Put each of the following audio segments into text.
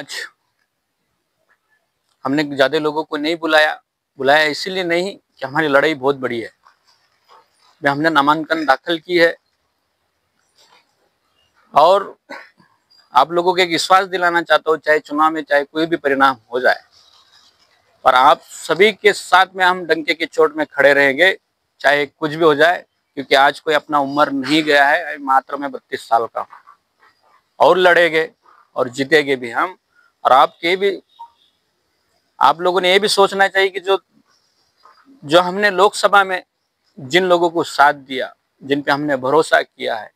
आज हमने ज़्यादा लोगों को नहीं बुलाया। बुलाया इसीलिए नहीं कि हमारी लड़ाई बहुत बड़ी है। हमने नामांकन दाखिल की है। और आप लोगों को एक विश्वास दिलाना चाहता हूँ, चाहे चुनाव में, चाहे कोई भी परिणाम हो जाए। पर आप सभी के साथ में हम डंके की चोट में खड़े रहेंगे, चाहे कुछ भी हो जाए, क्योंकि आज कोई अपना उम्र नहीं गया है, मात्र में बत्तीस साल का और लड़ेंगे और जीतेंगे भी हम। और आपके भी, आप लोगों ने ये भी सोचना चाहिए कि जो जो हमने लोकसभा में जिन लोगों को साथ दिया, जिन पे हमने भरोसा किया है,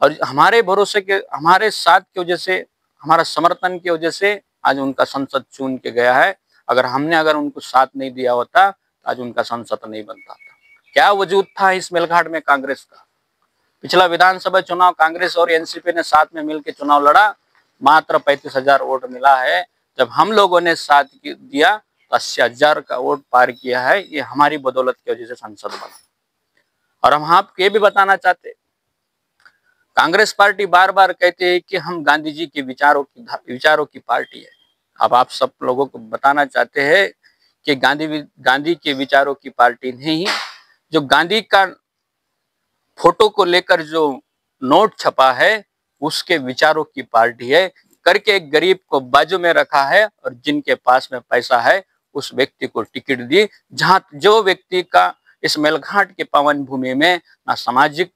और हमारे भरोसे के, हमारे साथ की वजह से, हमारा समर्थन की वजह से आज उनका संसद चुन के गया है। अगर हमने, अगर उनको साथ नहीं दिया होता तो आज उनका संसद नहीं बनता था। क्या वजूद था इस मेलघाट में कांग्रेस का? पिछला विधानसभा चुनाव कांग्रेस और एनसीपी ने साथ में मिलकर चुनाव लड़ा मात्र पैंतीस हज़ार वोट मिला है। जब हम लोगों ने साथ दिया तो अस्सी हज़ार का वोट पार किया है। ये हमारी बदौलत की वजह से संसद बना। और हम आपको ये भी बताना चाहते कांग्रेस पार्टी बार बार कहते हैं कि हम गांधी जी के विचारों की विचारों की पार्टी है। अब आप सब लोगों को बताना चाहते हैं कि गांधी गांधी के विचारों की पार्टी नहीं, जो गांधी का फ़ोटो को लेकर जो नोट छपा है उसके विचारों की पार्टी है। करके एक गरीब को बाजू में रखा है और जिनके पास में पैसा है, उस व्यक्ति को टिकट दी, जहाँ जो व्यक्ति का इस मेलघाट के पवन भूमि में ना सामाजिक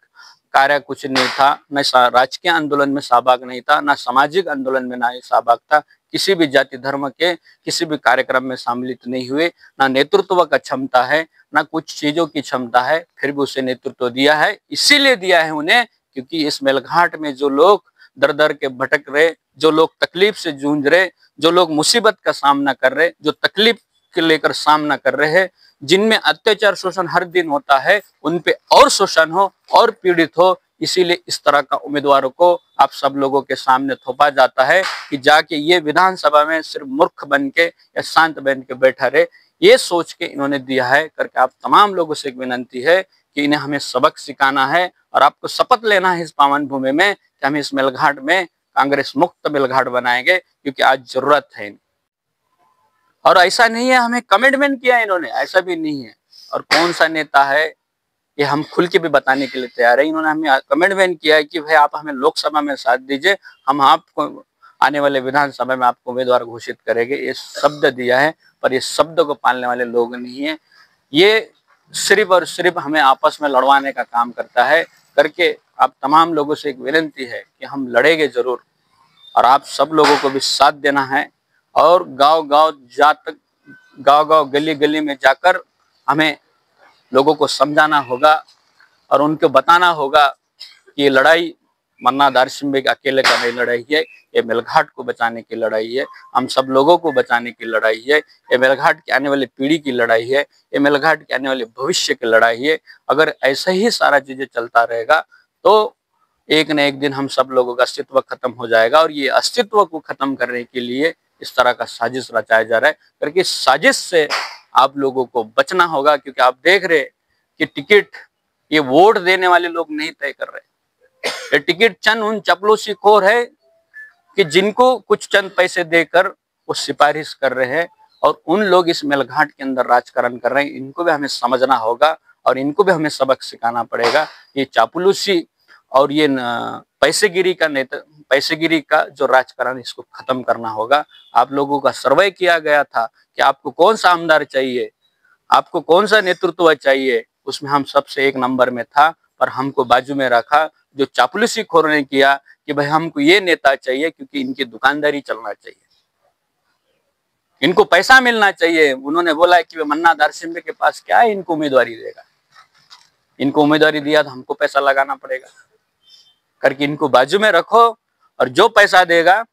कार्य कुछ नहीं था, न राजकीय आंदोलन में सहभाग नहीं था, न सामाजिक आंदोलन में ना सहभाग था, किसी भी जाति धर्म के किसी भी कार्यक्रम में सम्मिलित नहीं हुए, ना नेतृत्व का क्षमता है, ना कुछ चीज़ों की क्षमता है, फिर भी उसे नेतृत्व दिया है, इसीलिए दिया है उन्हें क्योंकि इस मेलघाट में जो लोग दर दर के भटक रहे, जो लोग तकलीफ़ से जूझ रहे, जो लोग मुसीबत का सामना कर रहे, जो तकलीफ़ के लेकर सामना कर रहे हैं, जिनमें अत्याचार शोषण हर दिन होता है, उन पे और शोषण हो और पीड़ित हो, इसीलिए इस तरह का उम्मीदवारों को आप सब लोगों के सामने थोपा जाता है कि जाके ये विधानसभा में सिर्फ़ मूर्ख बन के या शांत बन के बैठा रहे। ये सोच के इन्होंने दिया है, करके आप तमाम लोगों से एक विनंती है कि इन्हें हमें सबक सिखाना है और आपको शपथ लेना है इस पावन भूमि में कि हम इस मेलघाट में कांग्रेस मुक्त मेलघाट बनाएँगे, क्योंकि आज ज़रूरत है और ऐसा नहीं है, हमें कमिटमेंट किया इन्होंने, ऐसा भी नहीं है। और कौन सा नेता है, ये हम खुल के भी बताने के लिए तैयार है। इन्होंने हमें कमिटमेंट किया है कि भाई आप हमें लोकसभा में साथ दीजिए, हम आपको आने वाले विधानसभा में आपको उम्मीदवार घोषित करेंगे। ये शब्द दिया है, पर ये शब्द को पालने वाले लोग नहीं है। ये सिर्फ़ और सिर्फ़ हमें आपस में लड़वाने का काम करता है, करके आप तमाम लोगों से एक विनंती है कि हम लड़ेंगे ज़रूर। और आप सब लोगों को भी साथ देना है और गाँव गाँव जा तक गाँव गाँव गली गली में जाकर हमें लोगों को समझाना होगा और उनको बताना होगा कि लड़ाई मन्ना दारसिम्बे के अकेले का नहीं लड़ाई है, ये मेलघाट को बचाने की लड़ाई है, हम सब लोगों को बचाने की लड़ाई है, ये मेलघाट के आने वाली पीढ़ी की लड़ाई है, ये मेलघाट के आने वाले भविष्य की लड़ाई है, अगर ऐसा ही सारा चीज़ें चलता रहेगा तो एक न एक दिन हम सब लोगों का अस्तित्व खत्म हो जाएगा और ये अस्तित्व को खत्म करने के लिए इस तरह का साजिश रचाया जा रहा है। करके साजिश से आप लोगों को बचना होगा, क्योंकि आप देख रहे कि टिकट, ये वोट देने वाले लोग नहीं तय कर रहे। टिकट चंद उन चपलों से खोर है कि जिनको कुछ चंद पैसे देकर वो सिफारिश कर रहे हैं और उन लोग इस मेलघाट के अंदर राजकारण कर रहे हैं। इनको भी हमें समझना होगा और इनको भी हमें सबक सिखाना पड़ेगा। ये चापलूसी और ये पैसेगिरी का नेता, पैसेगिरी का जो राजकारण इसको खत्म करना होगा। आप लोगों का सर्वे किया गया था कि आपको कौन सा आमदार चाहिए, आपको कौन सा नेतृत्व चाहिए, उसमें हम सबसे एक नंबर में था, पर हमको बाजू में रखा। जो चापलूसी खोर ने किया कि भाई हमको ये नेता चाहिए क्योंकि इनकी दुकानदारी चलना चाहिए। इनको पैसा मिलना चाहिए। उन्होंने बोला कि मन्ना दारसिम्बे के पास क्या है इनको उम्मीदवारी देगा? इनको उम्मीदवारी दिया तो हमको पैसा लगाना पड़ेगा। करके इनको बाजू में रखो और जो पैसा देगा,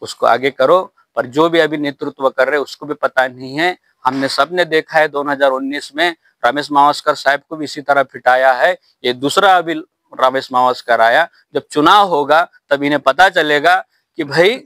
उसको आगे करो। पर जो भी अभी नेतृत्व कर रहे उसको भी पता नहीं है। हमने सबने देखा है 2019 में रमेश मावस्कर साहब को भी इसी तरह फिटाया है। ये दूसरा अभी रमेश मावस्कर आया जब चुनाव होगा, तब इन्हें पता चलेगा कि भाई,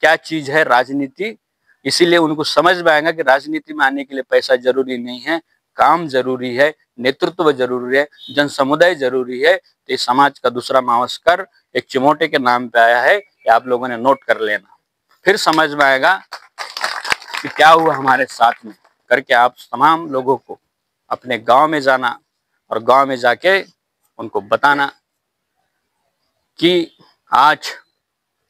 क्या चीज़ है राजनीति। इसीलिए उनको समझ में आएगा कि राजनीति में आने के लिए पैसा ज़रूरी नहीं है, काम ज़रूरी है, नेतृत्व ज़रूरी है, जन समुदाय ज़रूरी है। तो समाज का दूसरा मावस्कर एक चिमोटे के नाम पे आया है, ये आप लोगों ने नोट कर लेना। फिर समझ में आएगा कि क्या हुआ हमारे साथ में। करके आप तमाम लोगों को अपने गाँव में जाना और गाँव में जाके उनको बताना कि आज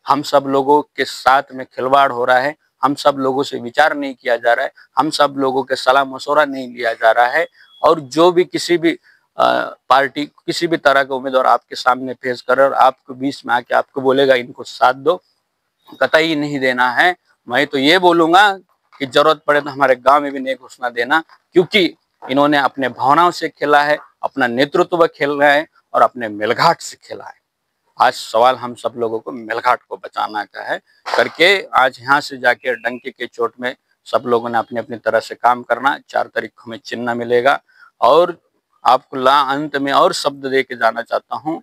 हम सब लोगों के साथ में खिलवाड़ हो रहा है, हम सब लोगों से विचार नहीं किया जा रहा है, हम सब लोगों के सलाह मशवरा नहीं लिया जा रहा है और जो भी किसी भी पार्टी, किसी भी तरह का उम्मीदवार आपके सामने पेश करे और आपको बीच में आके आपको बोलेगा, इनको साथ दो, कतई नहीं देना है। मैं तो ये बोलूँगा कि ज़रूरत पड़े तो हमारे गाँव में भी नहीं घोषणा देना, क्योंकि इन्होंने अपने भावनाओं से खेला है अपना नेतृत्व खेल रहे हैं और अपने मेलघाट से खेला है। आज सवाल हम सब लोगों को मेलघाट को बचाना का है। करके आज यहाँ से जाके डंके के चोट में सब लोगों ने अपनी अपनी तरह से काम करना, चार तारीख को हमें चिन्ह मिलेगा। और आपको ला अंत में और शब्द दे के जाना चाहता हूँ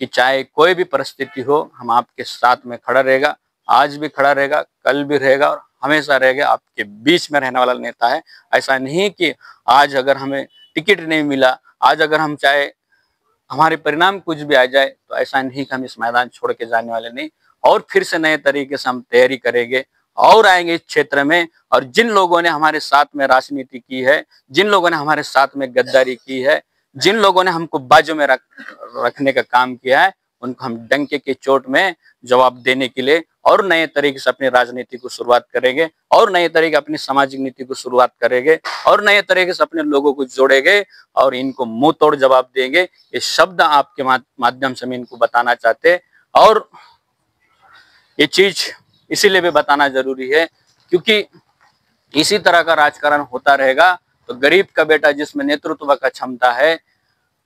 कि चाहे कोई भी परिस्थिति हो, हम आपके साथ में खड़ा रहेगा, आज भी खड़ा रहेगा, कल भी रहेगा और हमेशा रहेगा, आपके बीच में रहने वाला नेता है। ऐसा नहीं कि आज अगर हमें टिकट नहीं मिला आज अगर हम चाहे हमारे परिणाम कुछ भी आ जाए तो ऐसा नहीं कि हम इस मैदान छोड़ के जाने वाले नहीं। और फिर से नए तरीके से हम तैयारी करेंगे और आएँगे इस क्षेत्र में। और जिन लोगों ने हमारे साथ में राजनीति की है, जिन लोगों ने हमारे साथ में गद्दारी की है, जिन लोगों ने हमको बाजू में रख, रखने का काम किया है, उनको हम डंके के चोट में जवाब देने के लिए और नए तरीके से अपनी राजनीति को शुरुआत करेंगे, और नए तरीके अपनी सामाजिक नीति को शुरुआत करेंगे, और नए तरीके से अपने लोगों को जोड़ेंगे और इनको मुँह तोड़ जवाब देंगे। ये शब्द आपके माध्यम से मैं इनको बताना चाहते और ये चीज़ इसीलिए भी बताना ज़रूरी है, क्योंकि इसी तरह का राजकारण होता रहेगा तो गरीब का बेटा जिसमें नेतृत्व का क्षमता है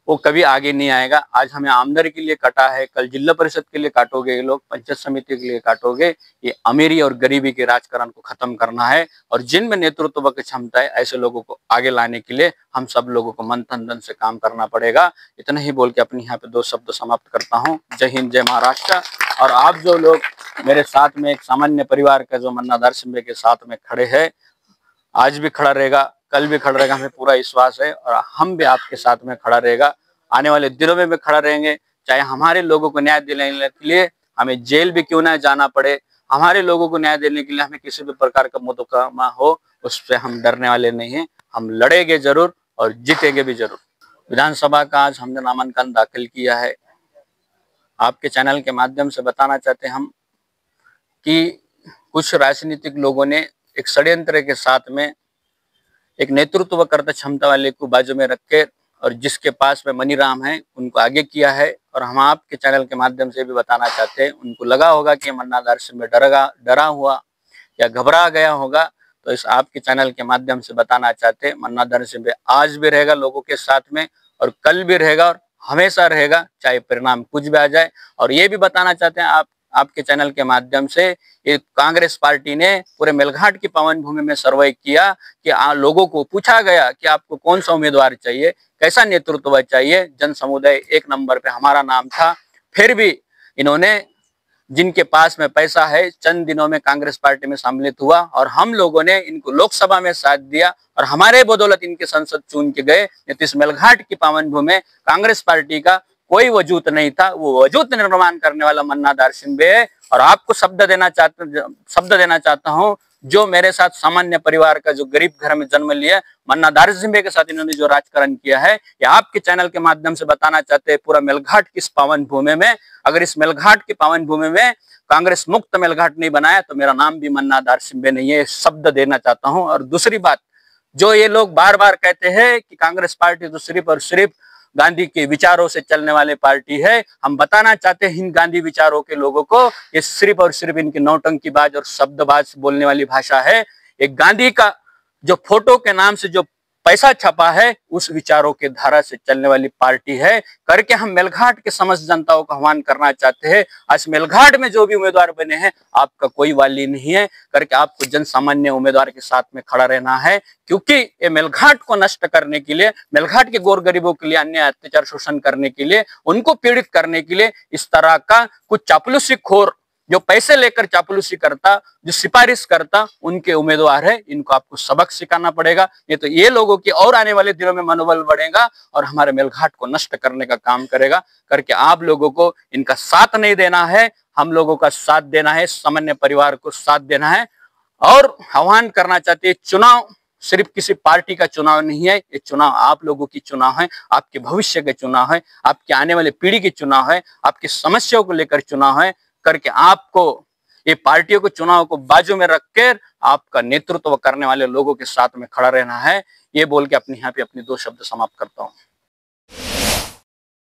वो कभी आगे नहीं आएगा। आज हमें आमदनी के लिए काटा है, कल जिला परिषद के लिए काटोगे ये लोग, पंचायत समिति के लिए काटोगे, ये अमीरी और गरीबी के राजकारण को खत्म करना है और जिनमें नेतृत्व की क्षमता है, ऐसे लोगों को आगे लाने के लिए हम सब लोगों को मंथन धन से काम करना पड़ेगा। इतना ही बोल के अपने यहाँ पे दो शब्द समाप्त करता हूँ। जय हिंद, जय महाराष्ट्र। और आप जो लोग मेरे साथ में एक सामान्य परिवार का जो मन्नादार दर्शन के साथ में खड़े है, आज भी खड़ा रहेगा। कल भी खड़ा रहेगा, हमें पूरा विश्वास है और हम भी आपके साथ में खड़ा रहेगा। आने वाले दिनों में भी खड़ा रहेंगे। चाहे हमारे लोगों को न्याय दिलाने के लिए हमें जेल भी क्यों ना जाना पड़े, हमारे लोगों को न्याय देने के लिए हमें किसी भी प्रकार का मुकदमा हो उस पर हम डरने वाले नहीं हैं। हम लड़ेंगे ज़रूर और जीतेंगे भी ज़रूर। विधानसभा का आज हमने नामांकन दाखिल किया है। आपके चैनल के माध्यम से बताना चाहते हम कि कुछ राजनीतिक लोगों ने एक षड्यंत्र के साथ में एक नेतृत्व करता क्षमता वाले को बाजू में रख के और जिसके पास में मनी राम है, उनको आगे किया है और हम आपके चैनल के माध्यम से भी बताना चाहते हैं। उनको लगा होगा कि मन्ना दर्शन में डरगा, डरा हुआ या घबरा गया होगा तो इस आपके चैनल के माध्यम से बताना चाहते हैं। मन्ना दर्शन में आज भी रहेगा लोगों के साथ में और कल भी रहेगा और हमेशा रहेगा, चाहे परिणाम कुछ भी आ जाए। और ये भी बताना चाहते हैं आप आपके चैनल के माध्यम से कांग्रेस पार्टी ने पूरे मेलघाट की पावन भूमि में सर्वे किया कि आ, लोगों को पूछा गया कि आपको कौन सा उम्मीदवार चाहिए कैसा नेतृत्व चाहिए जन समुदाय एक नंबर पे हमारा नाम था। फिर भी इन्होंने जिनके पास में पैसा है चंद दिनों में कांग्रेस पार्टी में सम्मिलित हुआ और हम लोगों ने इनको लोकसभा में साथ दिया और हमारे बदौलत इनके संसद चुन के गए। नीतीश मेलघाट की पावन भूमि कांग्रेस पार्टी का कोई वजूद नहीं था, वो वजूद निर्माण करने वाला मन्ना दार सिंबे है और आपको शब्द देना चाहता, शब्द देना चाहता हूँ, जो मेरे साथ सामान्य परिवार का, जो गरीब घर में जन्म लिया मन्ना दार सिंबे के साथ इन्होंने जो राजकारण किया है, ये आपके चैनल के माध्यम से बताना चाहते हैं पूरा मेलघाट की इस पावन भूमि में। अगर इस मेलघाट की पावन भूमि में कांग्रेस मुक्त मेलघाट नहीं बनाया तो मेरा नाम भी मन्ना दार सिंबे नहीं है शब्द देना चाहता हूँ। और दूसरी बात, जो ये लोग बार बार कहते हैं कि कांग्रेस पार्टी तो सिर्फ़ और सिर्फ़ गांधी के विचारों से चलने वाले पार्टी है। हम बताना चाहते हैं इन गांधी विचारों के लोगों को, ये सिर्फ़ और सिर्फ़ इनकी नौटंकीबाज और शब्दबाज बोलने वाली भाषा है। एक गांधी का जो फ़ोटो के नाम से जो पैसा छपा है, उस विचारों के धारा से चलने वाली पार्टी है। करके हम मेलघाट के समस्त जनताओं का आह्वान करना चाहते हैं। आज मेलघाट में जो भी उम्मीदवार बने हैं, आपका कोई वाली नहीं है। करके आपको जन सामान्य उम्मीदवार के साथ में खड़ा रहना है। क्योंकि ये मेलघाट को नष्ट करने के लिए, मेलघाट के गोर गरीबों के लिए अन्य अत्याचार शोषण करने के लिए, उनको पीड़ित करने के लिए इस तरह का कुछ चापलूसी खोर जो पैसे लेकर चापलूसी करता, जो सिफारिश करता, उनके उम्मीदवार है। इनको आपको सबक सिखाना पड़ेगा। ये तो ये लोगों की और आने वाले दिनों में मनोबल बढ़ेगा और हमारे मेलघाट को नष्ट करने का काम करेगा। करके आप लोगों को इनका साथ नहीं देना है। हम लोगों का साथ देना है, सामान्य परिवार को साथ देना है। और आह्वान करना चाहते हैं, चुनाव, सिर्फ़ किसी पार्टी का चुनाव नहीं है। ये चुनाव आप लोगों की चुनाव है, आपके भविष्य के चुनाव है, आपके आने वाले पीढ़ी के चुनाव है, आपकी समस्याओं को लेकर चुनाव है। करके आपको, ये पार्टियों को चुनाव को बाजू में रखकर आपका नेतृत्व करने वाले लोगों के साथ में खड़ा रहना है। ये बोल के अपने यहाँ पे अपने दो शब्द समाप्त करता हूँ।